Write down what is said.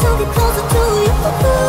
to be closer to you.